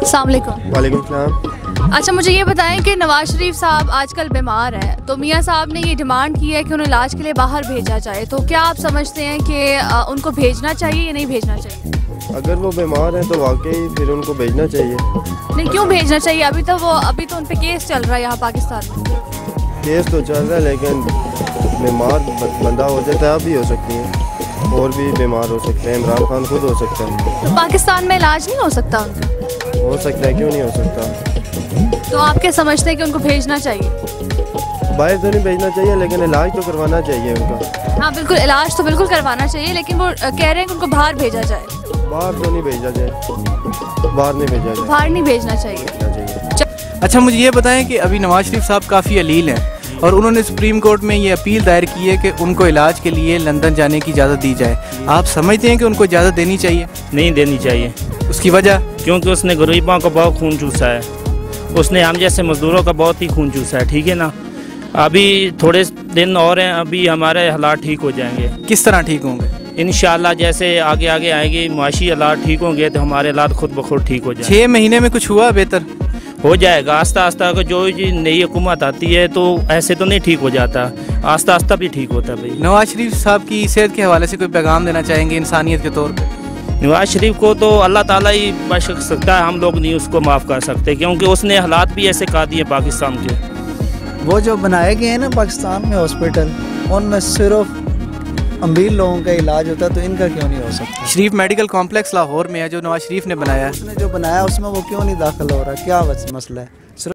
السلام علیکم۔ وعلیکم السلام۔ اچھا مجھے یہ بتائیں کہ نواز شریف صاحب آج کل بیمار ہیں۔ تو میاں صاحب نے یہ ڈیمانڈ کی ہے کہ انہیں علاج کے لیے باہر بھیجا جائے۔ تو کیا آپ سمجھتے ہیں کہ ان کو بھیجنا چاہیے یا نہیں بھیجنا چاہیے؟ اگر وہ بیمار ہیں تو واقعی پھر ان کو بھیجنا چاہیے۔ نہیں کیوں بھیجنا چاہیے؟ ابھی تو وہ ابھی تو ان پہ کیس چل رہا ہے یہاں پاکستان میں۔ کیس تو چل رہا ہے لیکن بیمار بندہ ہو جاتا ہے بھی ہو سکتی ہیں اور بھی بیمار ہو سکتے ہیں عمران خان خود ہو سکتا ہے۔ تو پاکستان میں علاج نہیں ہو سکتا؟ ان کا ہو سکتا ہے کیوں نہیں ہو سکتا؟ تو آپ کیا سمجھتے ہیں کہ ان کو بھیجنا چاہیے؟ باہر تو نہیں بھیجنا چاہیے لیکن علاج تو کروانا چاہیے ان کا۔ ہاں بالکل علاج تو بالکل کروانا چاہیے لیکن وہ کہہ رہے ہیں کہ ان کو باہر بھیجا جائے۔ باہر تو نہیں بھیجا جائے۔ باہر نہیں بھیجا جائے۔ باہر نہیں بھیجنا چاہیے۔ اچھا مجھے یہ بتائیں کہ ابھی نواز شریف صاحب کافی علیل ہیں اور انہوں نے سپریم کورٹ میں یہ اپیل دائر کی ہے کہ ان کو علاج کے لیے لندن جانے کی اجازت دی جائے۔ آپ سمجھتے ہیں کہ ان کو اجازت دینی چاہیے؟ نہیں دینی چاہیے۔ اس کی وجہ؟ کیونکہ اس نے غریبوں کا بہت خون چوسا ہے۔ اس نے ہم جیسے مزدوروں کا بہت ہی خون چوسا ہے ٹھیک ہے نا؟ ابھی تھوڑے دن اور ہیں ابھی ہمارے حالات ٹھیک ہو جائیں گے۔ کس طرح ٹھیک ہوں گے؟ انشاءاللہ جیسے آگے آگے آئیں گے معاشی حالات ٹھیک ہوں گے تو ہمارے حالات خود بخود ٹھیک ہو جائیں گے۔ چھ مہینے میں کچھ ہوا بہتر؟ ہو جائے گا آہستہ آہستہ اگر جو جی نئی حکومت آتی ہے تو ایسے تو نہیں ٹھیک ہو جاتا آہستہ آہستہ بھی ٹھیک ہوتا ہے بھائی۔ نواز شریف صاحب کی صحت کے حوالے سے کوئی پیغام دینا چاہیں گے انسانیت کے طور پہ؟ نواز شریف کو تو اللہ تعالیٰ ہی بخش سکتا ہے ہم لوگ نہیں اس کو معاف کر سکتے کیونکہ اس نے حالات بھی ایسے کہا دیے پاکستان کے۔ وہ جو بنائے گئے ہیں نا پاکستان میں ہاسپٹل ان میں صرف امیر لوگوں کا علاج ہوتا ہے تو ان کا کیوں نہیں ہو سکتا؟ شریف میڈیکل کمپلیکس لاہور میں ہے جو نواز شریف نے بنایا ہے۔ اس نے جو بنایا اس میں وہ کیوں نہیں داخل ہو رہا؟ کیا مسئلہ ہے؟